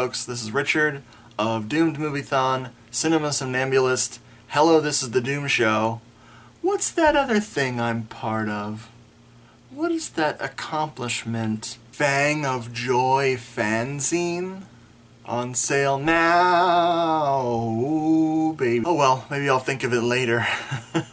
folks. This is Richard of Doomed Moviethon, Cinema Somnambulist. Hello, this is The Doom Show. What's that other thing I'm part of? What is that accomplishment? Fang of Joy fanzine? On sale now, Ooh, baby. Oh well, maybe I'll think of it later.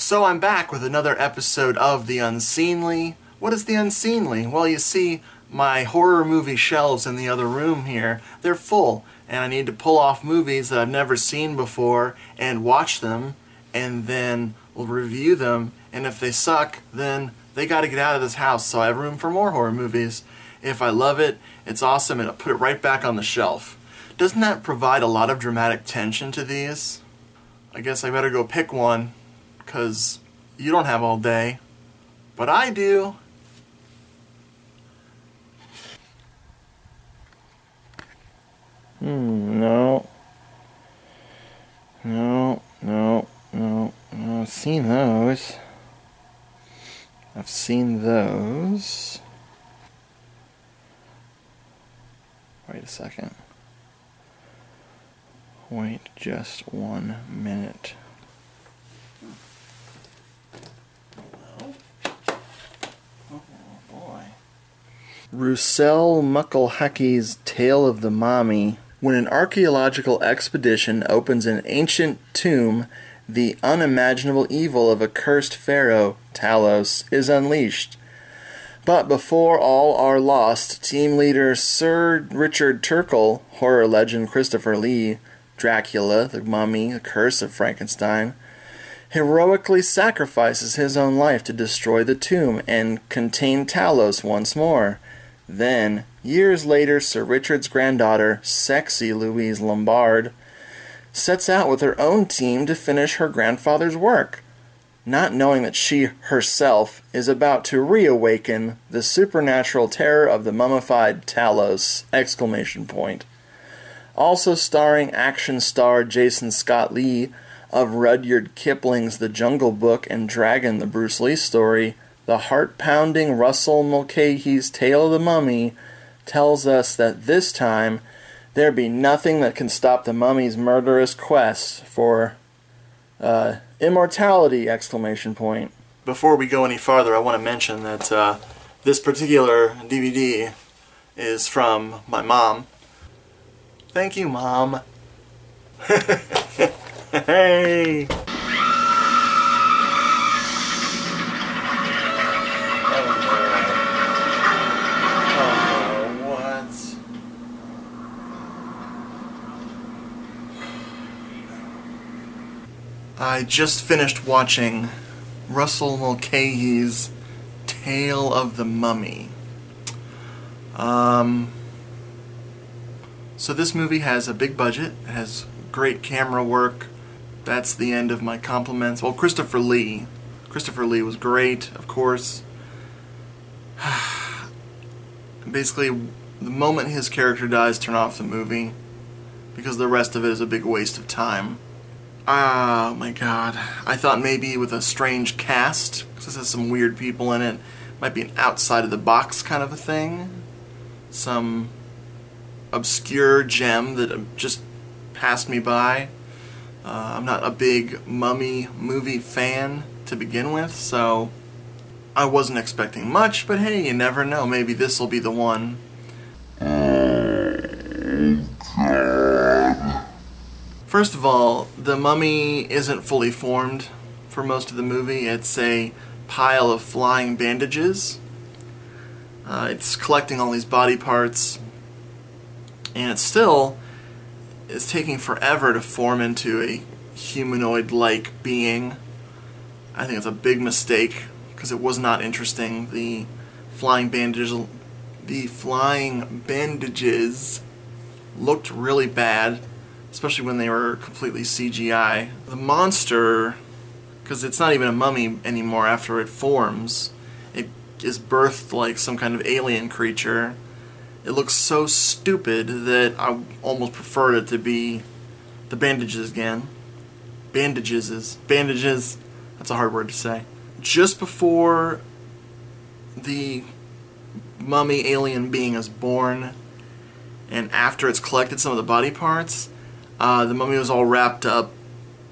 So I'm back with another episode of The Unseenly. What is The Unseenly? Well, you see, my horror movie shelves in the other room here, they're full, and I need to pull off movies that I've never seen before and watch them, and then we'll review them, and if they suck, then they gotta get out of this house, so I have room for more horror movies. If I love it, it's awesome, and I'll put it right back on the shelf. Doesn't that provide a lot of dramatic tension to these? I guess I better go pick one because you don't have all day, but I do. Hmm, no. No, no, no, no. I've seen those. I've seen those. Wait a second. Wait just one minute. Russell Mucklehacky's Tale of the Mommy. When an archaeological expedition opens an ancient tomb, the unimaginable evil of a cursed pharaoh, Talos, is unleashed. But before all are lost, team leader Sir Richard Turkel, horror legend Christopher Lee, Dracula, the Mummy, the Curse of Frankenstein, heroically sacrifices his own life to destroy the tomb and contain Talos once more. Then, years later, Sir Richard's granddaughter, sexy Louise Lombard, sets out with her own team to finish her grandfather's work, not knowing that she herself is about to reawaken the supernatural terror of the mummified Talos! Exclamation point. Also starring action star Jason Scott Lee of Rudyard Kipling's The Jungle Book and Dragon the Bruce Lee story, the heart pounding Russell Mulcahy's Tale of the Mummy tells us that this time there be nothing that can stop the mummy's murderous quest for uh, immortality! Exclamation point. Before we go any farther, I want to mention that uh, this particular DVD is from my mom. Thank you, Mom. hey! Oh, what? I just finished watching Russell Mulcahy's Tale of the Mummy. Um, so this movie has a big budget, it has great camera work. That's the end of my compliments. Well, Christopher Lee. Christopher Lee was great, of course. Basically, the moment his character dies, turn off the movie. Because the rest of it is a big waste of time. Oh my god. I thought maybe with a strange cast, because this has some weird people in it, might be an outside of the box kind of a thing. Some obscure gem that just passed me by. Uh, I'm not a big mummy movie fan to begin with, so I wasn't expecting much, but hey, you never know. Maybe this will be the one. First of all, the mummy isn't fully formed for most of the movie. It's a pile of flying bandages. Uh, it's collecting all these body parts, and it still is taking forever to form into a humanoid-like being. I think it's a big mistake because it was not interesting. The flying bandages, the flying bandages looked really bad, especially when they were completely CGI. The monster, because it's not even a mummy anymore after it forms, it is birthed like some kind of alien creature. It looks so stupid that I almost preferred it to be the bandages again. Bandages is bandages. That's a hard word to say. Just before the mummy alien being is born, and after it's collected some of the body parts, uh, the mummy was all wrapped up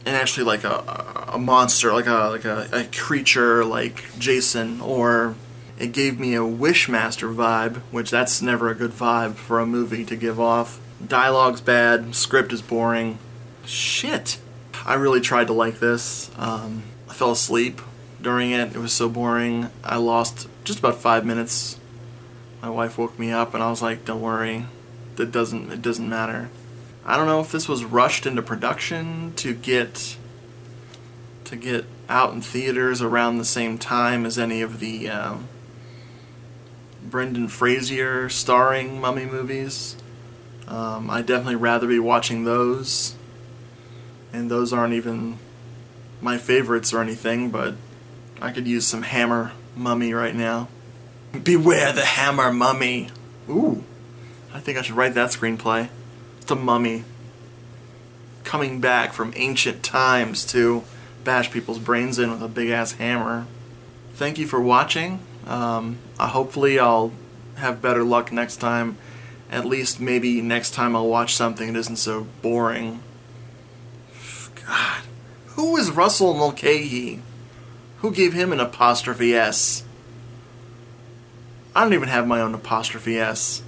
in actually like a, a monster, like a like a, a creature like Jason, or it gave me a Wishmaster vibe, which that's never a good vibe for a movie to give off. Dialogue's bad, script is boring. Shit. I really tried to like this. Um, I fell asleep during it. It was so boring. I lost just about five minutes. My wife woke me up, and I was like, "Don't worry, it doesn't. It doesn't matter." I don't know if this was rushed into production to get to get out in theaters around the same time as any of the um, Brendan Fraser starring mummy movies. Um, I'd definitely rather be watching those, and those aren't even my favorites or anything, but I could use some Hammer Mummy right now. Beware the Hammer Mummy! Ooh, I think I should write that screenplay. A mummy coming back from ancient times to bash people's brains in with a big ass hammer. Thank you for watching. Um, hopefully, I'll have better luck next time. At least, maybe next time I'll watch something that isn't so boring. God. Who is Russell Mulcahy? Who gave him an apostrophe S? I don't even have my own apostrophe S.